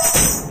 you